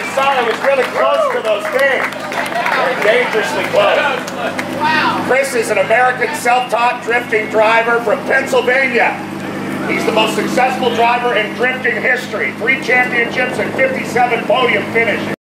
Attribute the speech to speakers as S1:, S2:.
S1: he saw it was really close to those things. Dangerously close. Wow. Chris is an American self-taught drifting driver from Pennsylvania. He's the most successful driver in drifting history. Three championships and 57 podium finishes.